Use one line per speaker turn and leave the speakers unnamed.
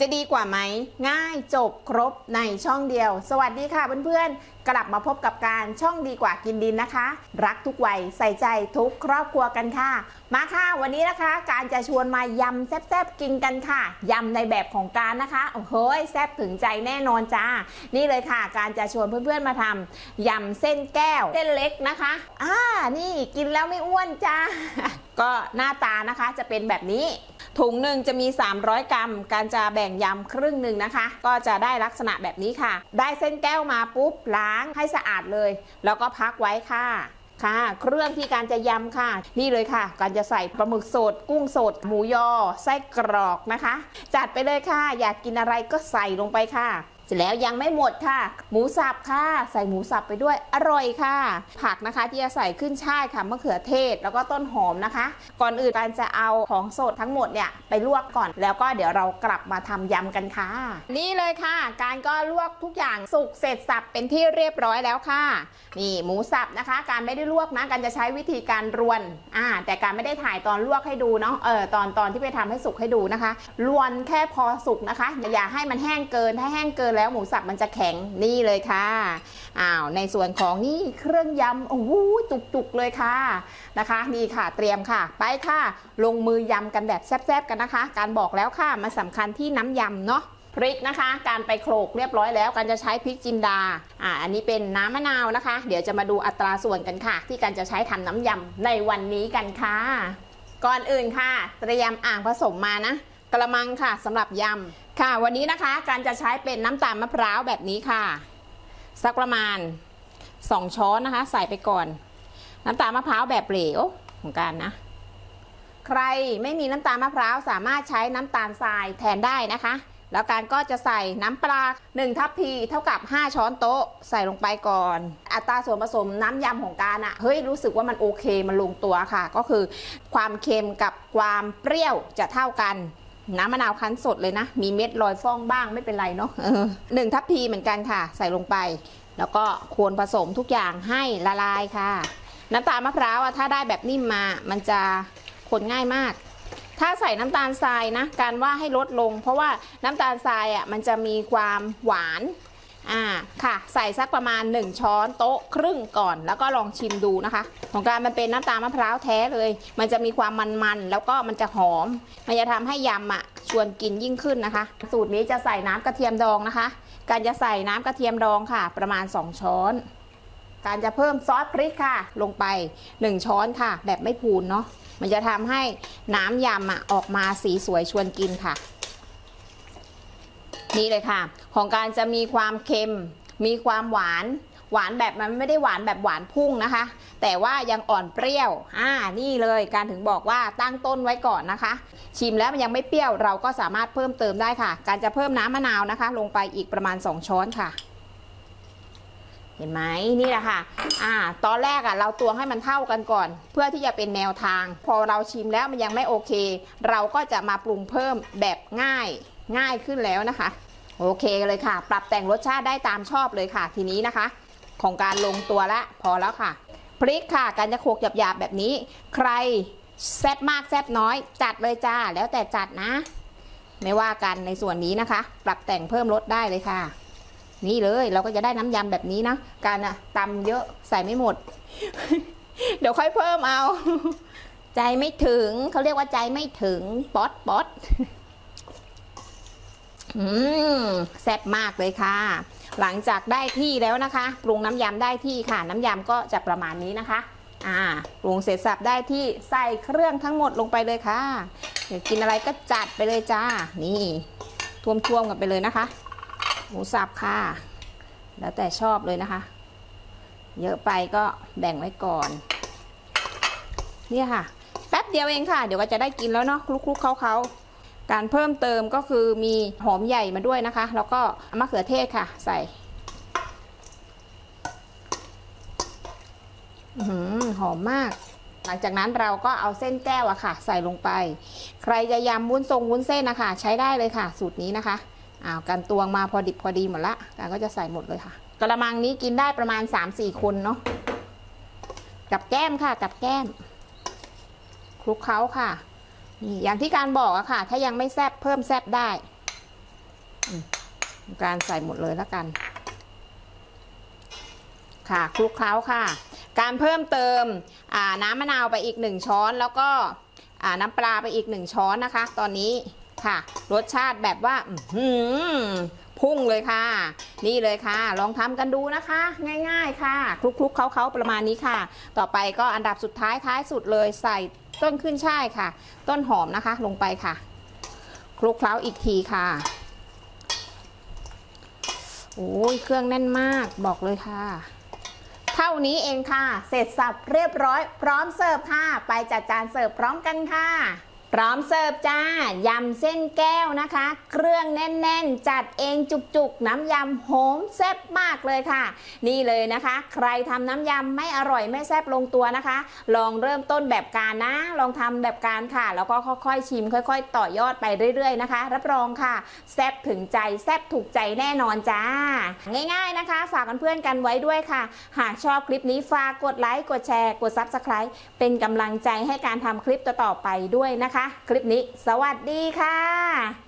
จะดีกว่าไหม ง่ายจบครบในช่องเดียว สวัสดีค่ะเพื่อนๆ กลับมาพบกับการช่องดีกว่ากินดินนะคะ รักทุกวัยใส่ใจทุกครอบครัวกันค่ะ มาค่ะวันนี้นะคะ การจะชวนมายำแซ่บๆกินกันค่ะยำในแบบของการนะคะโอ้โหแซ่บถึงใจแน่นอนจ้า นี่เลยค่ะ การจะชวนเพื่อนๆมาทำยำเส้นแก้ว เส้นเล็กนะคะอ่านี่กินแล้วไม่อ้วนจ้าก็หน้าตานะคะจะเป็นแบบนี้ ถุงหนึ่งจะมี 300 กรัม การจะแบ่งยำครึ่งหนึ่งนะคะ ก็จะได้ลักษณะแบบนี้ค่ะ ได้เส้นแก้วมาปุ๊บล้างให้สะอาดเลย แล้วก็พักไว้ค่ะค่ะ เครื่องที่การจะยำค่ะ นี่เลยค่ะ การจะใส่ปลาหมึกสด กุ้งสด หมูยอ ไส้กรอกนะคะ จัดไปเลยค่ะ อยากกินอะไรก็ใส่ลงไปค่ะ เสร็จแล้วยังไม่หมดค่ะ หมูสับค่ะ ใส่หมูสับไปด้วยอร่อยค่ะ ผักนะคะที่จะใส่ขึ้นช่ายค่ะมะเขือเทศแล้วก็ต้นหอมนะคะ ก่อนอื่นการจะเอาของสดทั้งหมดเนี่ยไปลวกก่อน แล้วก็เดี๋ยวเรากลับมาทำยำกันค่ะ นี่เลยค่ะ การก็ลวกทุกอย่างสุกเสร็จสับเป็นที่เรียบร้อยแล้วค่ะ นี่หมูสับนะคะ การไม่ได้ลวกนะการจะใช้วิธีการรวนอ่าแต่การไม่ได้ถ่ายตอนลวกให้ดูเนาะเออตอนตอนที่ไปทำให้สุกให้ดูนะคะรวนแค่พอสุกนะคะอย่าให้มันแห้งเกินถ้าแห้งเกินแล้วหมูสับมันจะแข็งนี่เลยค่ะอ้าวในส่วนของนี่เครื่องยำโอ้โหจุกๆเลยค่ะนะคะนี่ค่ะเตรียมค่ะ ไปค่ะ ลงมือยำกันแบบแซ่บๆกันนะคะ การบอกแล้วค่ะมันสำคัญที่น้ำยำเนาะพริกนะคะ การไปโขลกเรียบร้อยแล้วการจะใช้พริกจินดาอ่าอันนี้เป็นน้ำมะนาวนะคะ เดี๋ยวจะมาดูอัตราส่วนกันค่ะ ที่การจะใช้ทำน้ำยำในวันนี้กันค่ะ ก่อนอื่นค่ะ เตรียมอ่างผสมมานะกระมังค่ะสำหรับยำ ค่ะวันนี้นะคะการจะใช้เป็นน้ำตาลมะพร้าวแบบนี้ค่ะ สักประมาณ 2 ช้อนนะคะ ใส่ไปก่อน น้ำตาลมะพร้าวแบบเหลวของการนะ ใครไม่มีน้ำตาลมะพร้าวสามารถใช้น้ำตาลทรายแทนได้นะคะ แล้วการก็จะใส่น้ำปลา 1 ทัพพีเท่ากับ 5 ช้อนโต๊ะใส่ลงไปก่อน อัตราส่วนผสมน้ำยำของการอะเฮ้ยรู้สึกว่ามันโอเคมันลงตัวค่ะ ก็คือความเค็มกับความเปรี้ยวจะเท่ากัน น้ำมะนาวคั้นสดเลยนะ มีเม็ดลอยฟ่องบ้างไม่เป็นไรเนาะหนึ่งทัพพีเหมือนกันค่ะ ใส่ลงไป แล้วก็ควรผสมทุกอย่างให้ละลายค่ะ น้ำตาลมะพร้าวอะถ้าได้แบบนิ่มมา มันจะคนง่ายมาก ถ้าใส่น้ำตาลทรายนะ การว่าให้ลดลง เพราะว่าน้ำตาลทรายอะมันจะมีความหวาน อ่าค่ะ ใส่สักประมาณ 1 ช้อนโต๊ะครึ่งก่อน แล้วก็ลองชิมดูนะคะ ของการมันเป็นน้ำตาลมะพร้าวแท้เลย มันจะมีความมันๆแล้วก็มันจะหอม มันจะทำให้ยำอะชวนกินยิ่งขึ้นนะคะ สูตรนี้จะใส่น้ำกระเทียมดองนะคะ การจะใส่น้ำกระเทียมดองค่ะ ประมาณ 2 ช้อน การจะเพิ่มซอสพริกค่ะ ลงไป 1 ช้อนค่ะ แบบไม่พูนเนาะมันจะทำให้น้ำยำอะออกมาสีสวยชวนกินค่ะ นี่เลยค่ะ ของการจะมีความเค็ม มีความหวาน หวานแบบมันไม่ได้หวานแบบหวานพุ่งนะคะ แต่ว่ายังอ่อนเปรี้ยว อ่า นี่เลยการถึงบอกว่าตั้งต้นไว้ก่อนนะคะ ชิมแล้วมันยังไม่เปรี้ยวเราก็สามารถเพิ่มเติมได้ค่ะ การจะเพิ่มน้ำมะนาวนะคะ ลงไปอีกประมาณ 2 ช้อนค่ะเห็นไหมนี่แหละค่ะ อ่า ตอนแรกอะเราตวงให้มันเท่ากันก่อน เพื่อที่จะเป็นแนวทาง พอเราชิมแล้วมันยังไม่โอเค เราก็จะมาปรุงเพิ่มแบบง่าย ง่ายขึ้นแล้วนะคะ โอเคเลยค่ะ ปรับแต่งรสชาติได้ตามชอบเลยค่ะ ทีนี้นะคะ ของการลงตัวละพอแล้วค่ะ พริกค่ะ การจะโขกหยาบๆแบบนี้ ใครแซ่บมากแซ่บน้อย จัดเลยจ้า แล้วแต่จัดนะ ไม่ว่ากันในส่วนนี้นะคะ ปรับแต่งเพิ่มรสได้เลยค่ะ นี่เลยเราก็จะได้น้ำยำแบบนี้นะ การอะตำเยอะใส่ไม่หมด เดี๋ยวค่อยเพิ่มเอา ใจไม่ถึงเขาเรียกว่าใจไม่ถึงป๊อตป๊อต อืมแซ่บมากเลยค่ะ หลังจากได้ที่แล้วนะคะ ปรุงน้ำยำได้ที่ค่ะ น้ำยำก็จะประมาณนี้นะคะ อ่า ปรุงเสร็จสับได้ที่ใส่เครื่องทั้งหมดลงไปเลยค่ะอยากกินอะไรก็จัดไปเลยจ้า นี่ท่วมๆกันไปเลยนะคะ หมูสับค่ะ แล้วแต่ชอบเลยนะคะ เยอะไปก็แบ่งไว้ก่อน เนี่ยค่ะ แป๊บเดียวเองค่ะ เดี๋ยวก็จะได้กินแล้วเนาะคลุกๆเขาๆ การเพิ่มเติมก็คือมีหอมใหญ่มาด้วยนะคะ แล้วก็มะเขือเทศค่ะ ใส่หือหอมมาก หลังจากนั้นเราก็เอาเส้นแก้วอะค่ะ ใส่ลงไป ใครจะยำวุ้นทรงวุ้นเส้นนะคะใช้ได้เลยค่ะ สูตรนี้นะคะอ้าวการตวงมาพอดิบพอดีหมดละการก็จะใส่หมดเลยค่ะกระมังนี้กินได้ประมาณ 3-4 คนเนาะกับแก้มค่ะ กับแก้มคลุกเคล้าค่ะ นี่อย่างที่การบอกอะค่ะ ถ้ายังไม่แซบเพิ่มแซบได้การใส่หมดเลยแล้วกัน ค่ะคลุกเคล้าค่ะ การเพิ่มเติมน้ำมะนาวไปอีกหนึ่งช้อน แล้วก็น้ำปลาไปอีกหนึ่งช้อนนะคะ ตอนนี้ค่ะ รสชาติแบบว่าพุ่งเลยค่ะ นี่เลยค่ะ ลองทำกันดูนะคะ ง่าย ๆ ค่ะคลุกๆเคล้าๆประมาณนี้ค่ะ ต่อไปก็อันดับสุดท้ายท้ายสุดเลยใส่ ต้นขึ้นช่ายค่ะ ต้นหอมนะคะลงไปค่ะ คลุกเคล้าอีกทีค่ะโอ้ยเครื่องแน่นมากบอกเลยค่ะ เท่านี้เองค่ะ เสร็จสับเรียบร้อย พร้อมเสิร์ฟค่ะ ไปจัดจานเสิร์ฟพร้อมกันค่ะ พร้อมเสิร์ฟจ้ายำเส้นแก้วนะคะ เครื่องแน่นๆ จัดเองจุกๆ น้ำยำหมแซ่บมากเลยค่ะ นี่เลยนะคะ ใครทำน้ำยำไม่อร่อยไม่แซ่บลงตัวนะคะ ลองเริ่มต้นแบบการนะ ลองทำแบบการค่ะ แล้วก็ค่อยๆ ชิม ค่อย ๆ ต่อยอดไปเรื่อย ๆนะคะ รับรองค่ะแซ่บถึงใจแซ่บถูกใจแน่นอนจ้า ง่ายๆนะคะ ฝากเพื่อนๆกันไว้ด้วยค่ะ หากชอบคลิปนี้ฝากกดไลค์กดแชร์กด Subscribe เป็นกำลังใจให้การทำคลิปต่อๆไปด้วยนะคะนะคะ คลิปนี้ สวัสดีค่ะ